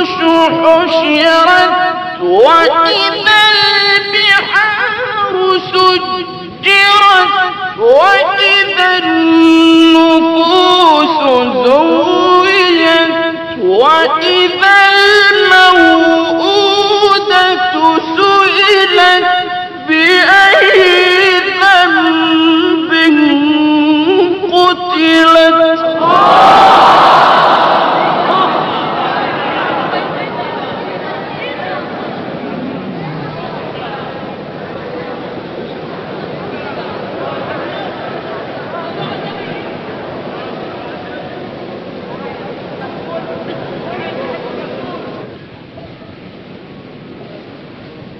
الوحوش حشرت وإذا البحار سجرت وإذا النفوس زوجت وإذا الموءودة سئلت بأي ذنب قتلت.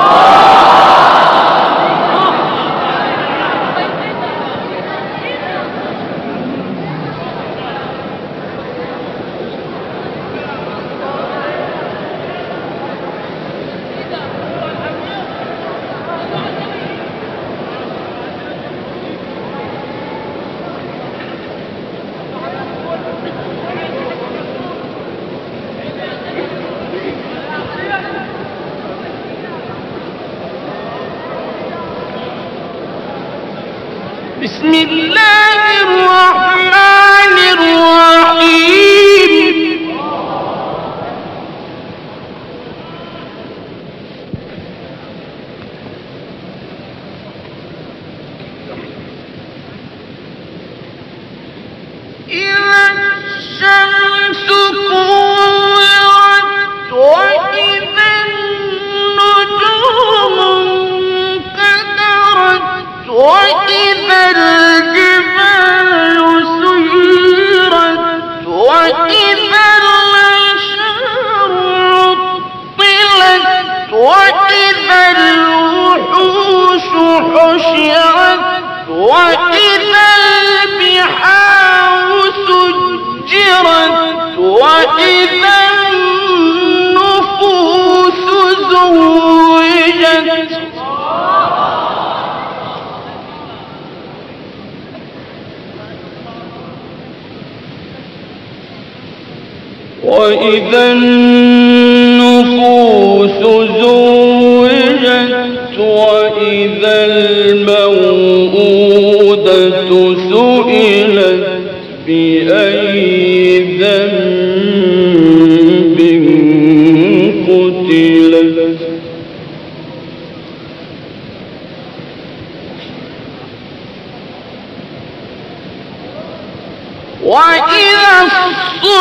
Amen.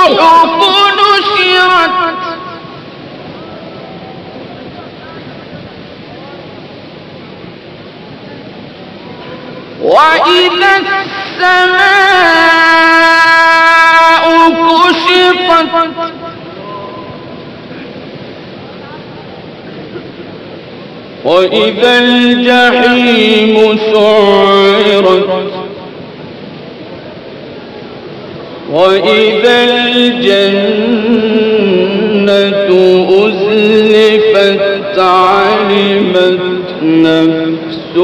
الصحف نشرت وإذا السماء كشطت وإذا الجحيم سعرت وإذا الجنة أزلفت علمت نفس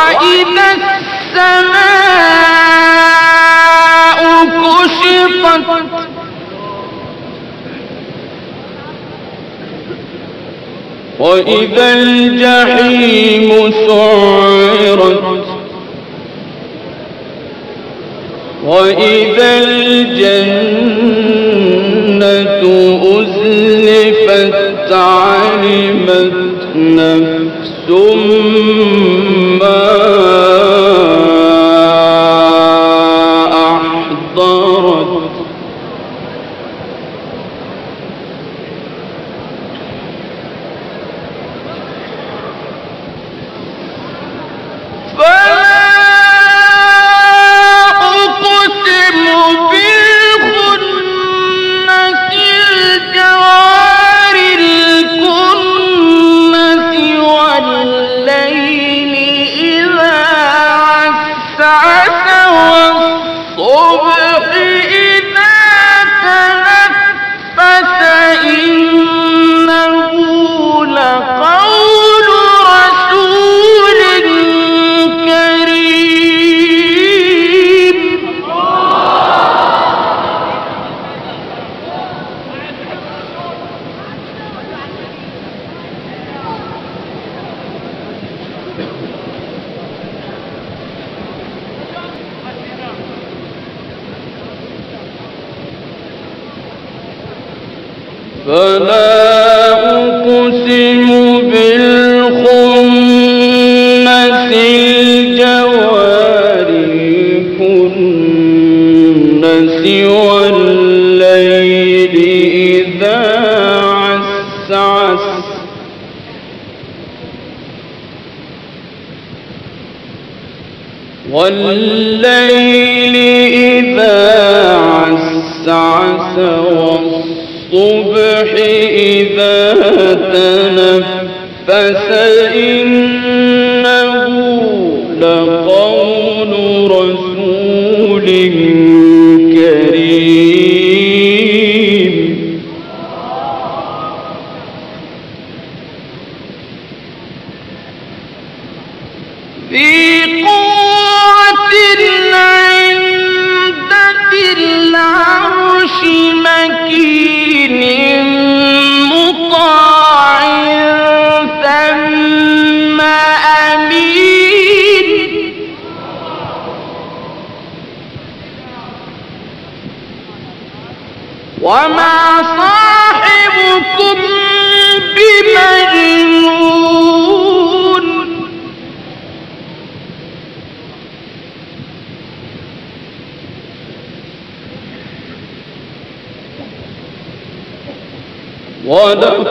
وإذا السماء وإذا الجحيم سعرت وإذا الجنة أزلفت علمت نفس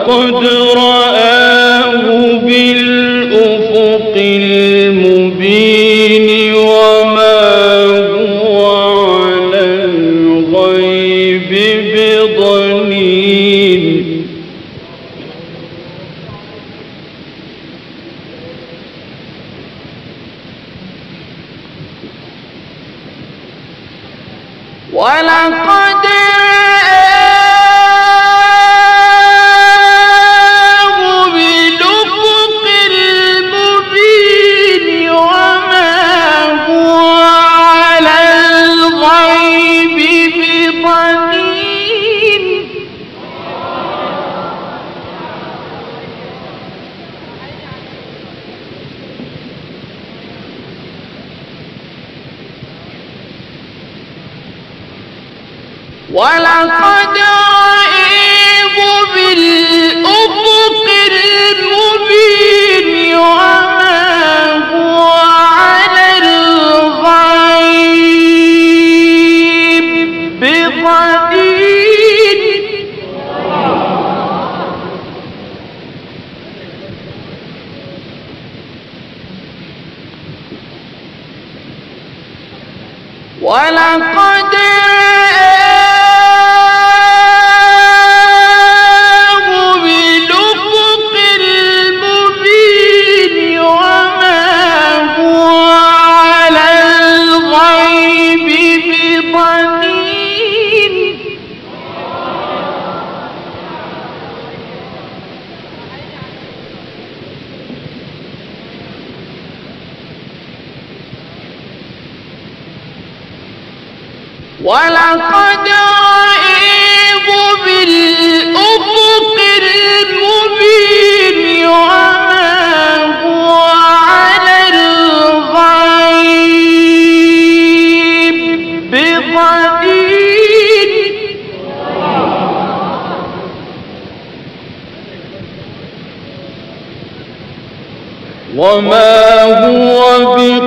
قد رأى ولقد رأيه بالأفق المبين وما هو على الغيب بضنين. وما هو بالغيب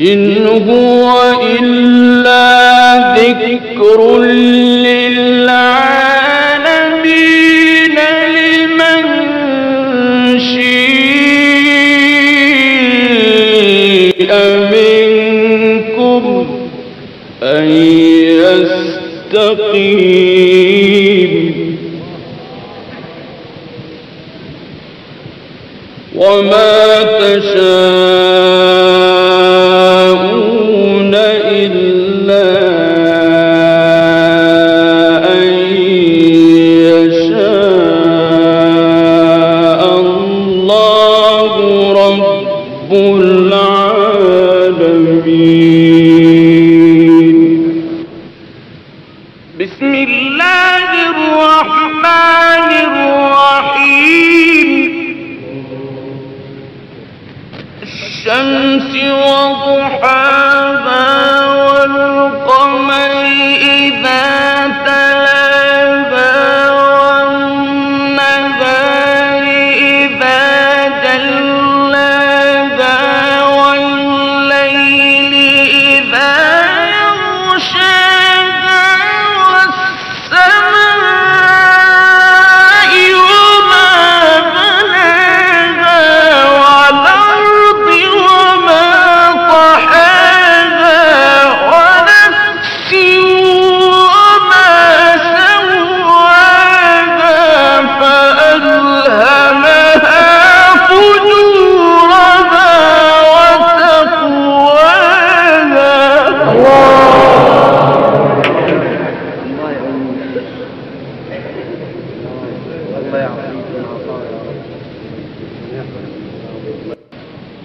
إن هو إلا ذكر للعالمين لمن شيء منكم أن يستقيم. وما تشاء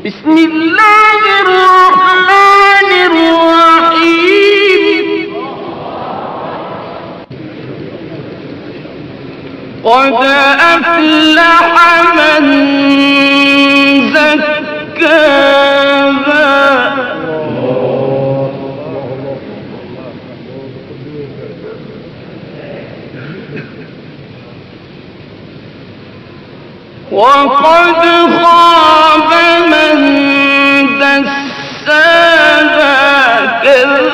بسم الله الرحمن الرحيم. قد أفلح من زكاه كذب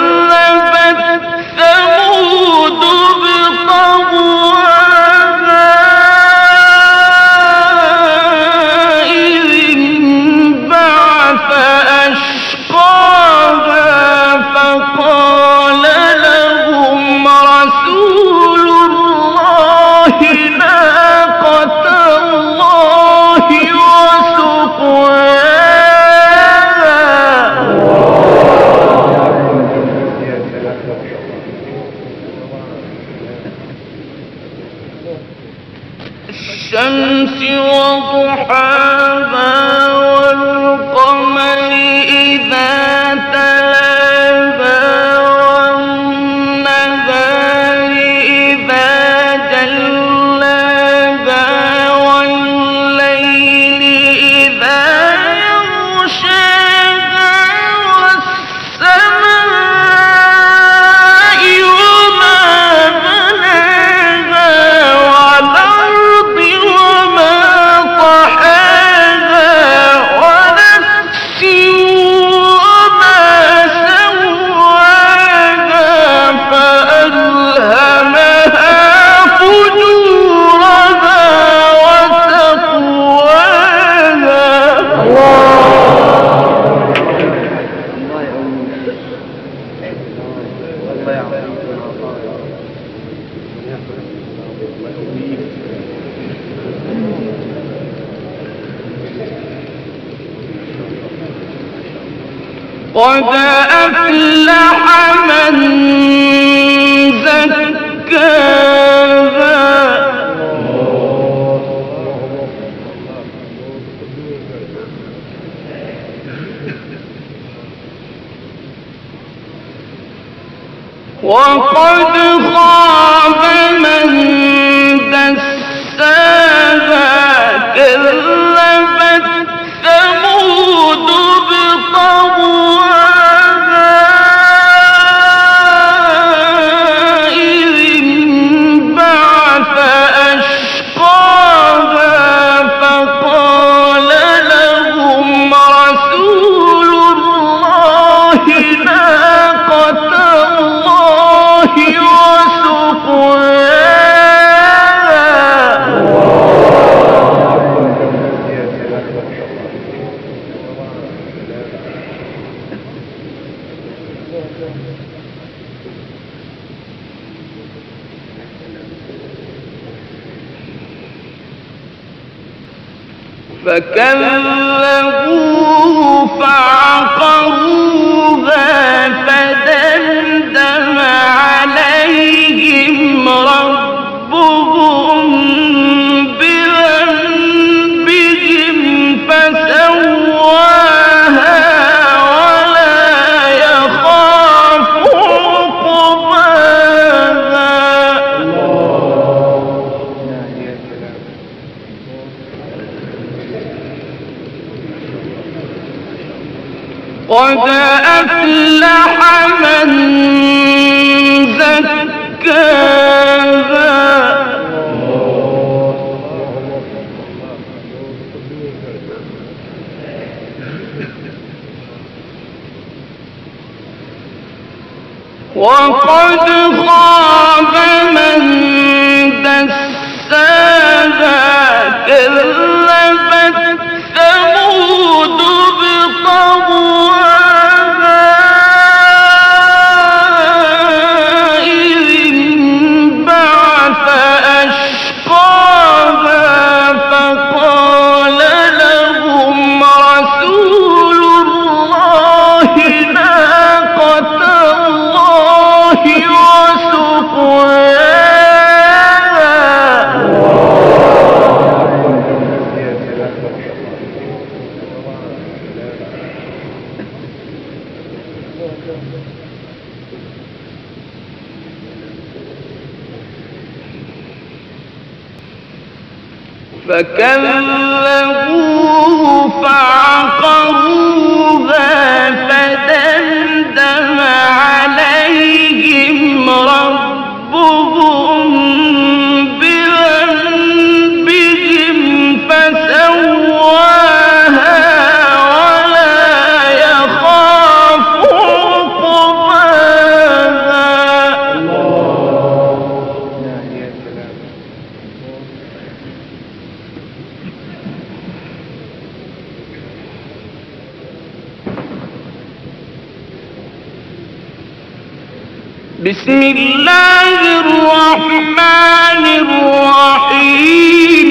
بسم الله الرحمن الرحيم.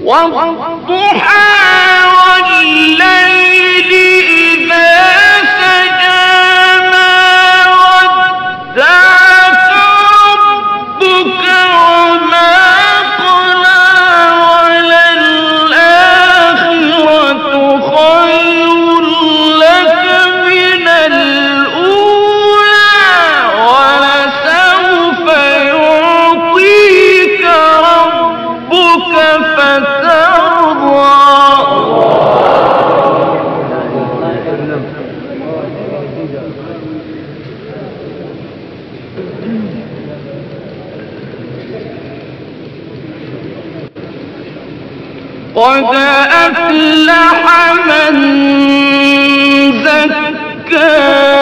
والضحى قد أفلح من زكاها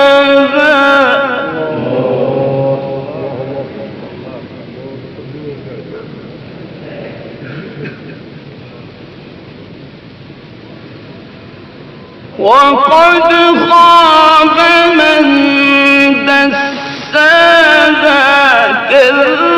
وقد خاب من دساها كذا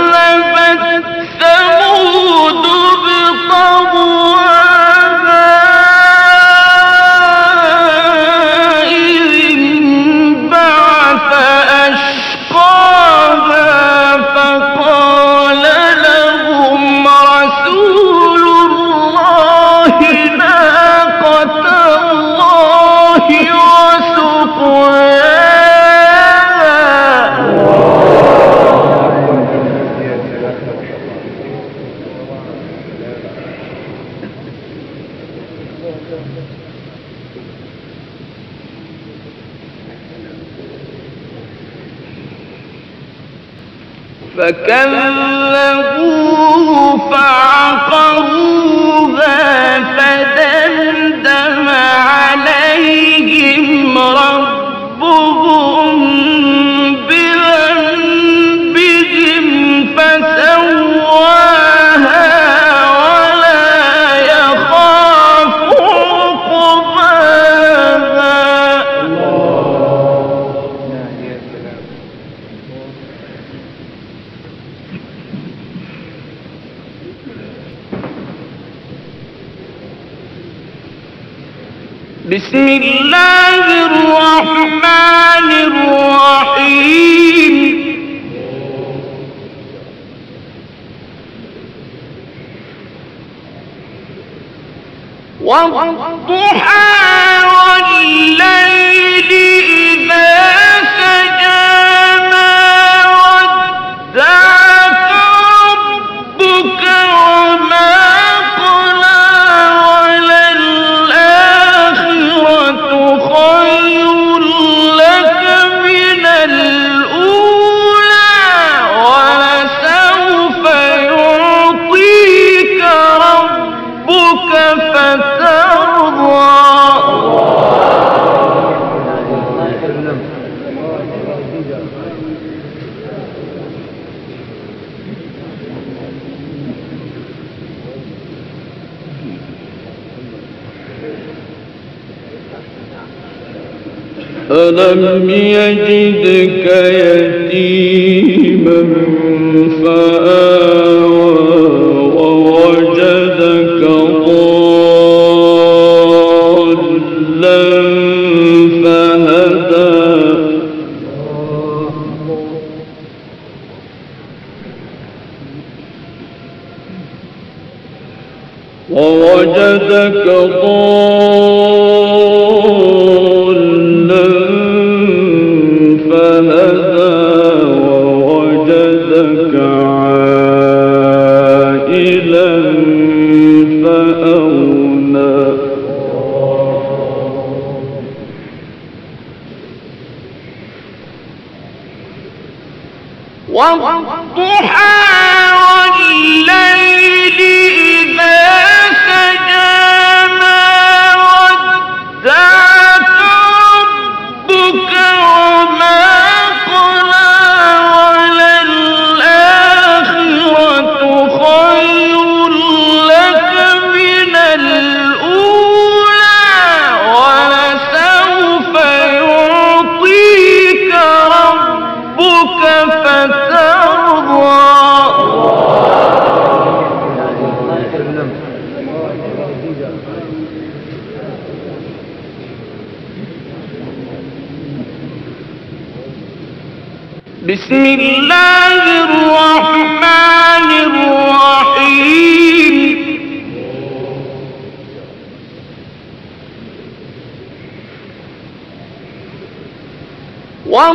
ألم يجدك يتيما.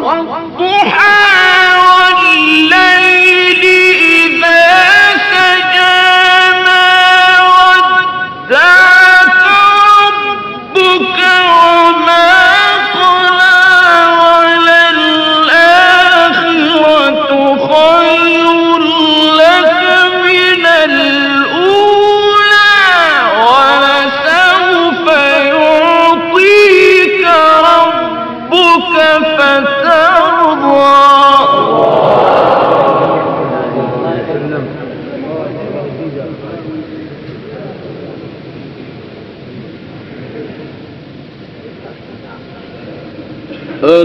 والضحى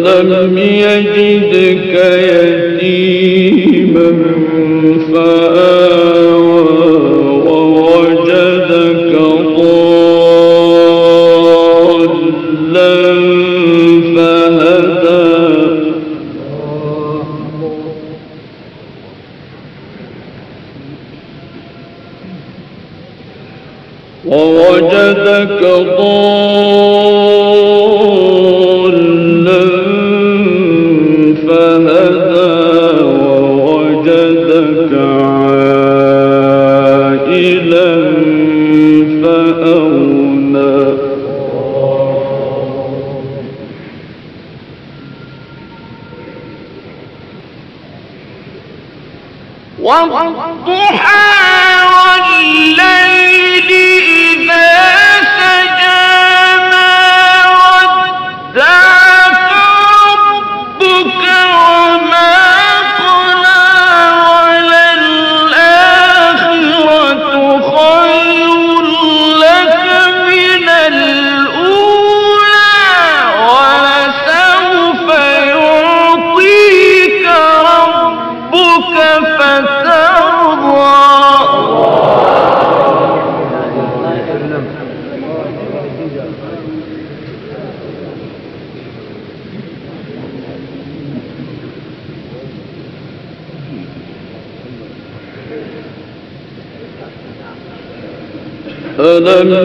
ألم يجدك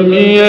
minha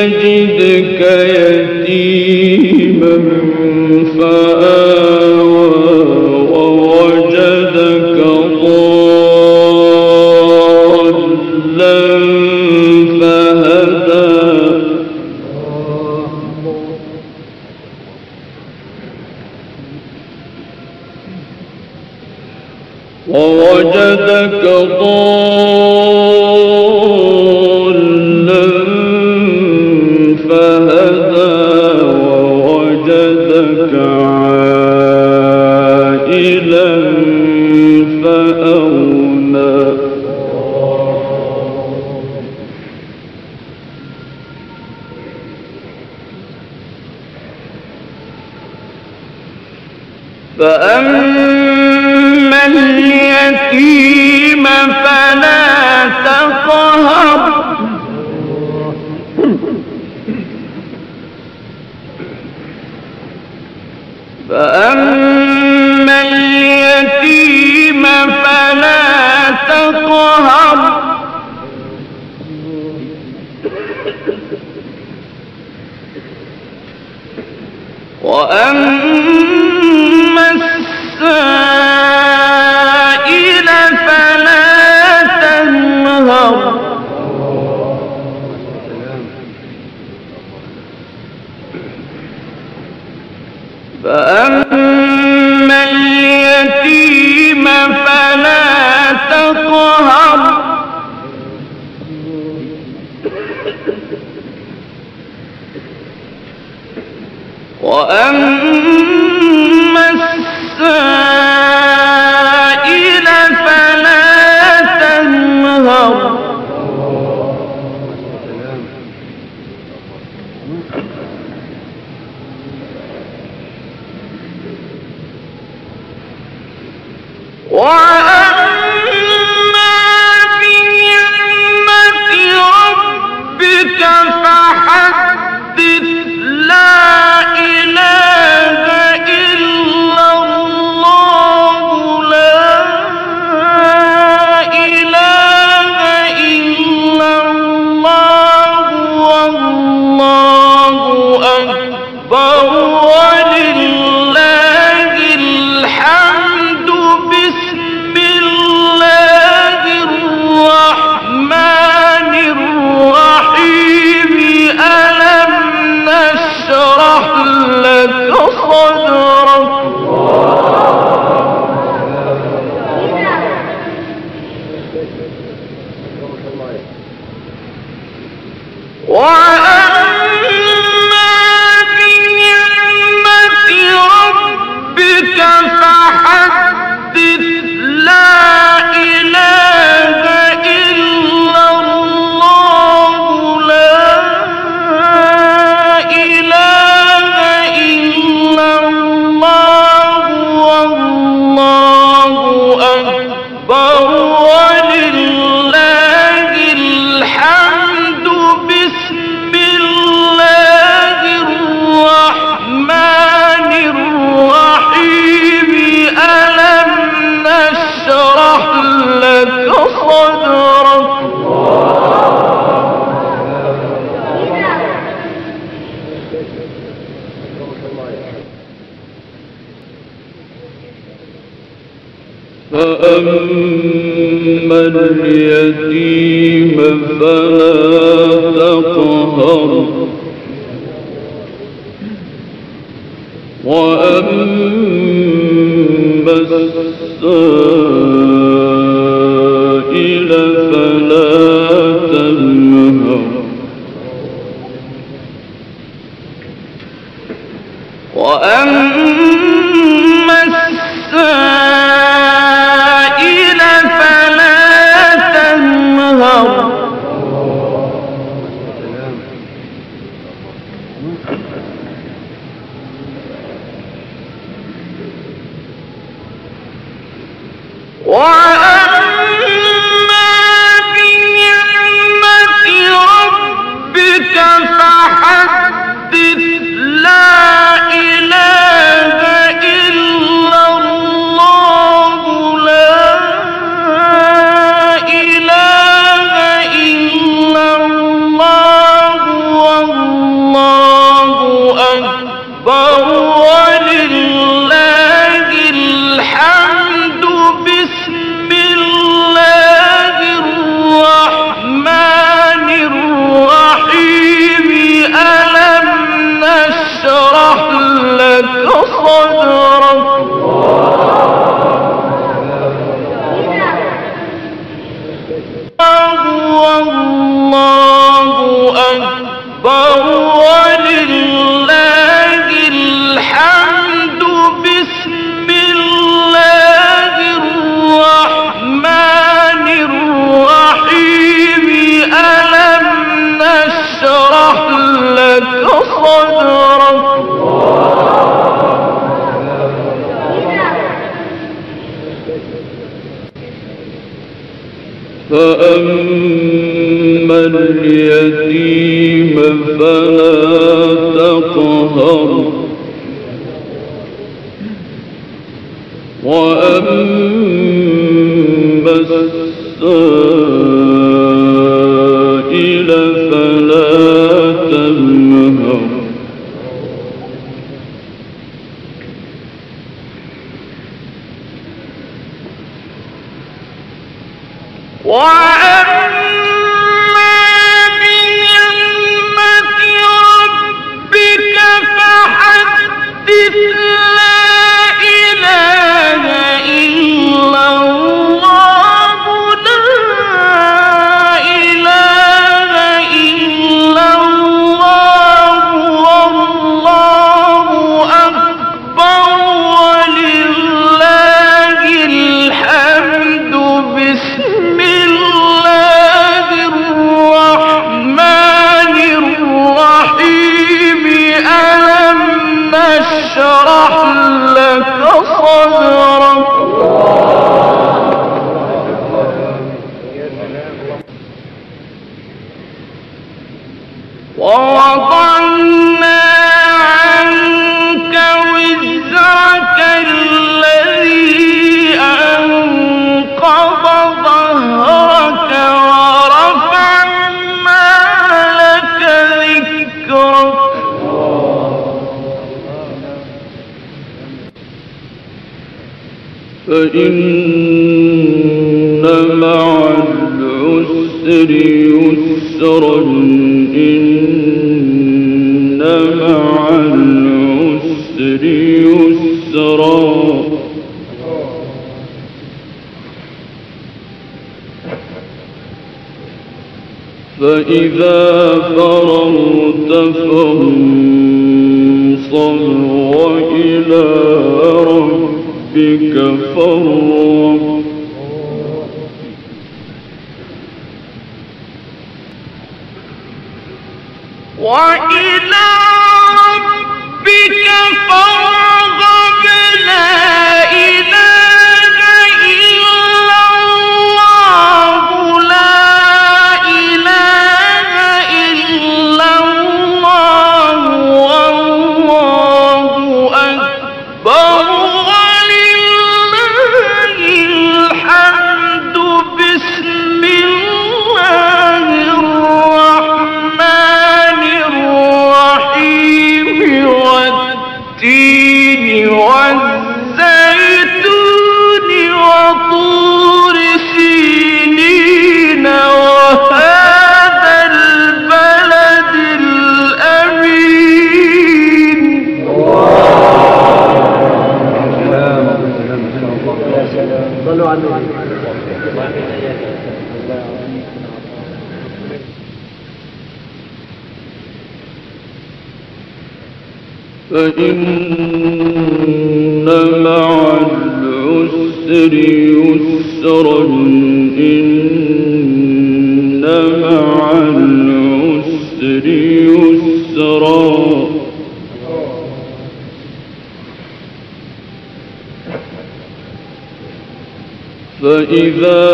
فإذا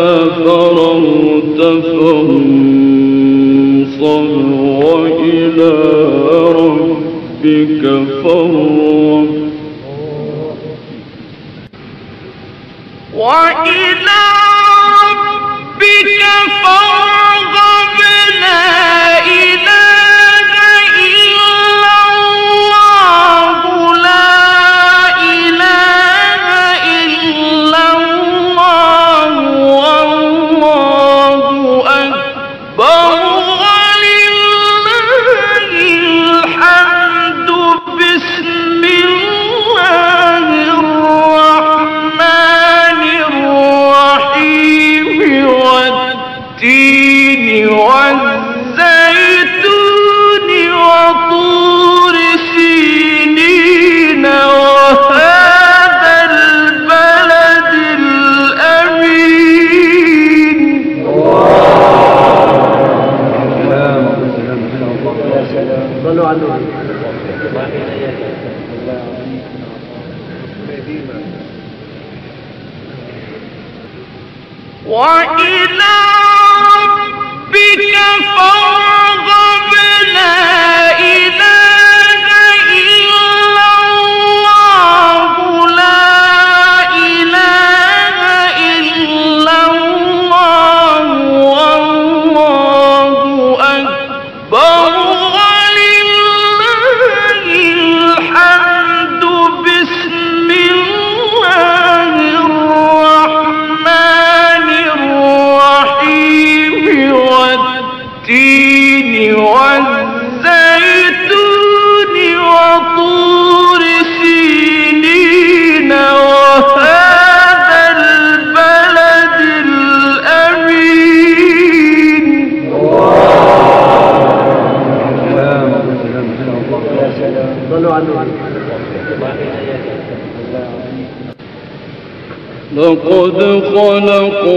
لقد خلقوا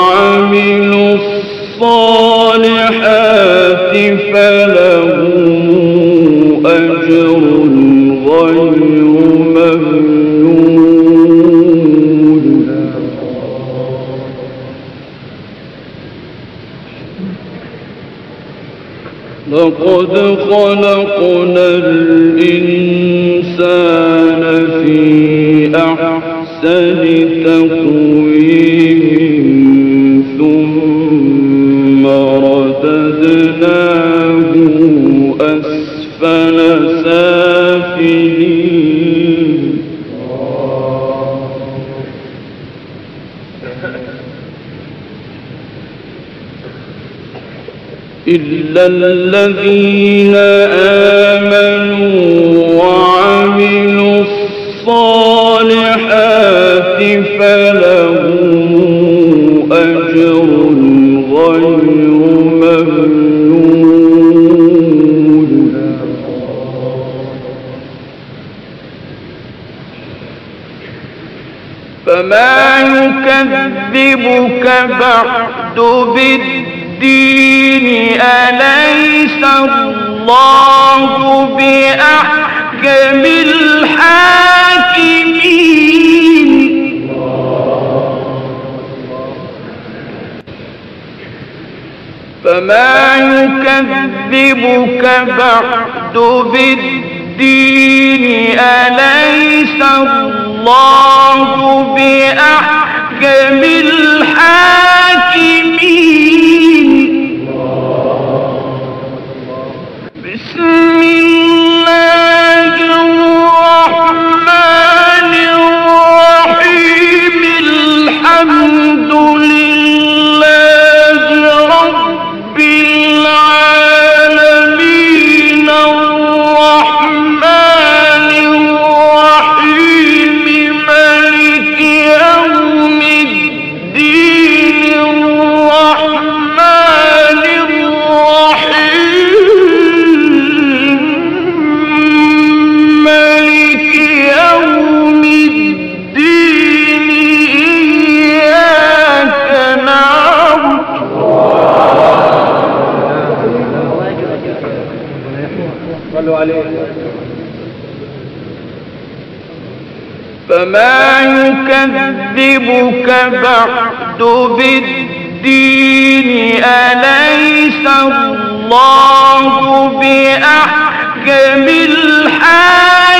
خذ إلا الذين آمنوا وعملوا الصالحات فله أجر غير ممنون. فما يكذبك بعد الله بأحكم الحاكمين. فما يكذبك بعد بالدين أليس الله بأحكم الحاكمين؟ يكذبك بعد بالدين أليس الله بأحكم الحاكمين؟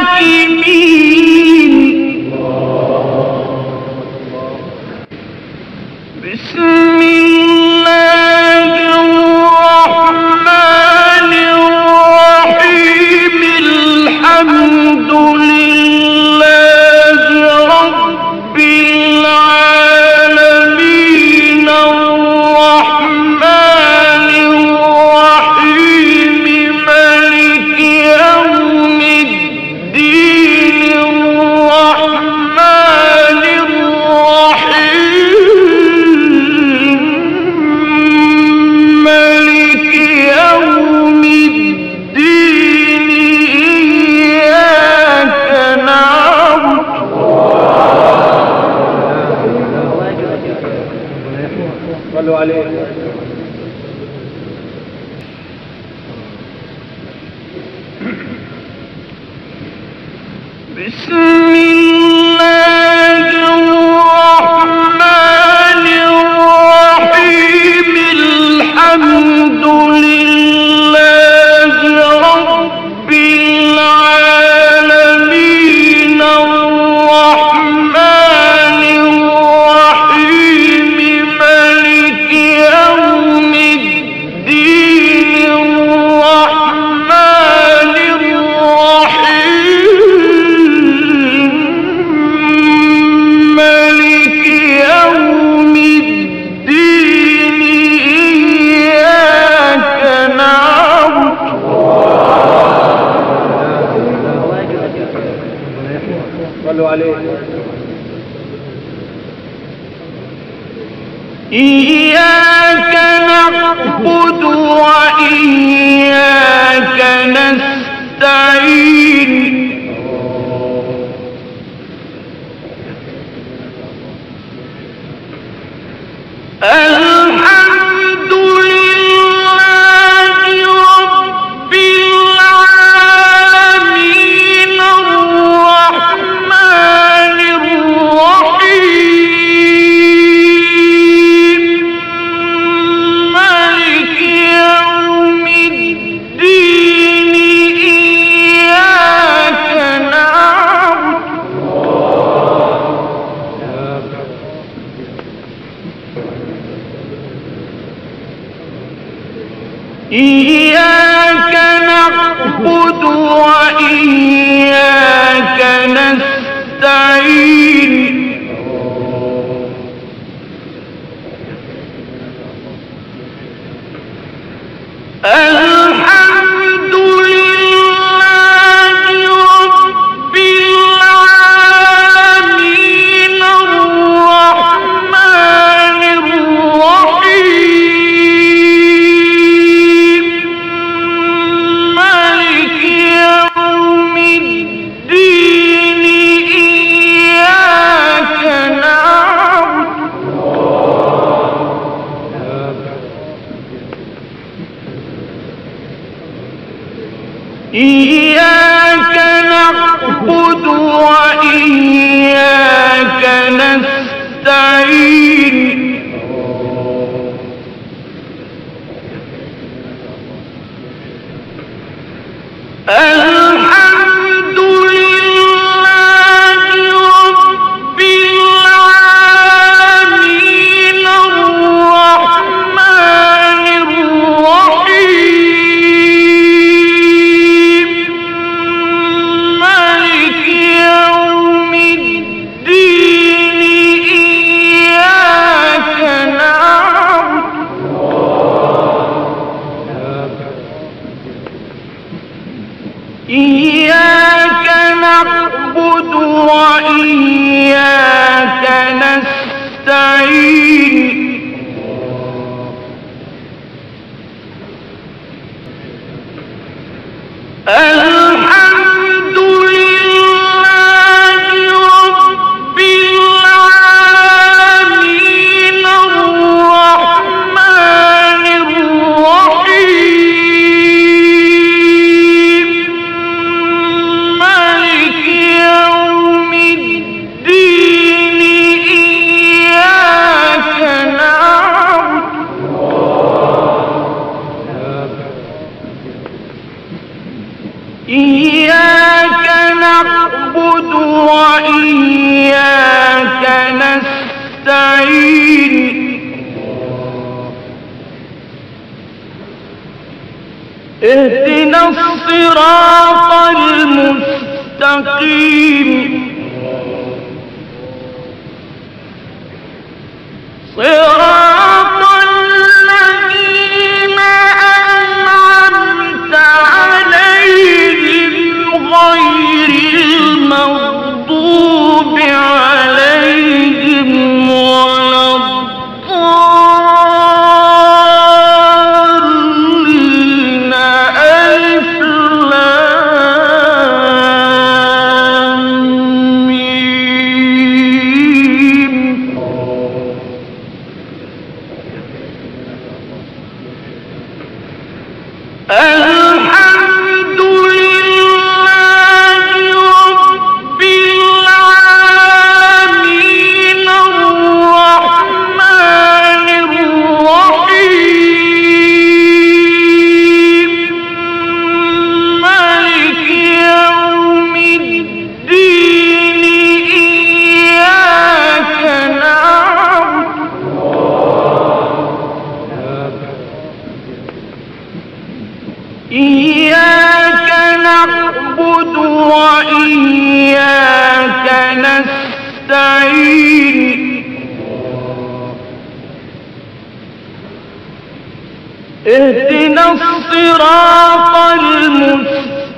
اهدنا الصراط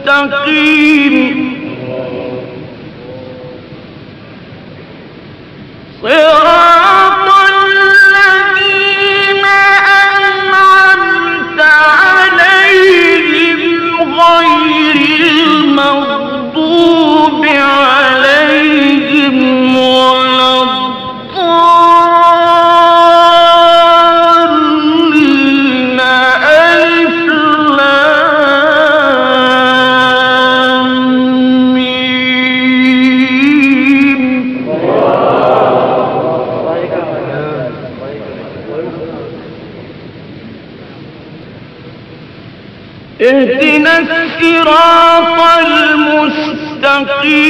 المستقيم. صراط المستقيم